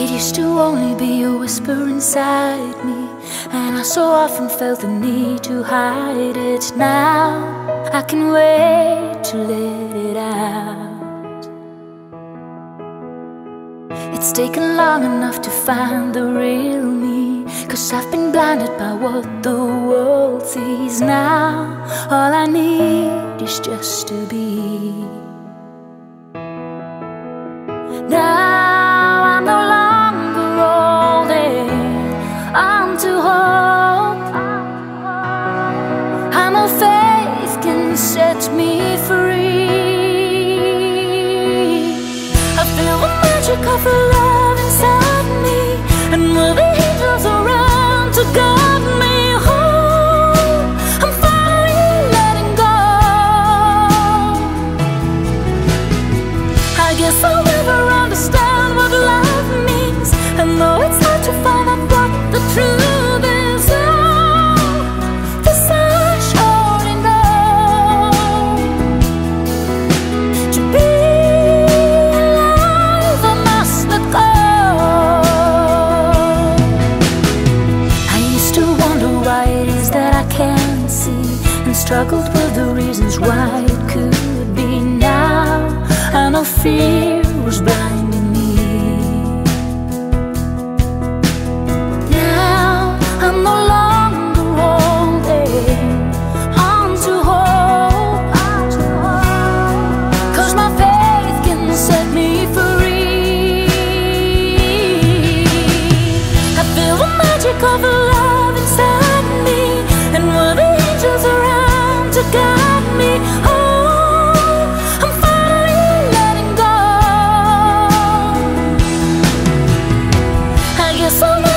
It used to only be a whisper inside me, and I so often felt the need to hide it. Now I can wait to let it out. It's taken long enough to find the real me, cause I've been blinded by what the world sees. Now all I need is just to be. To guide struggled with the reasons why it could be now. I know fear was blinding me. Now I'm no longer holding on to hope. Cause my faith can set me free. I feel the magic of love so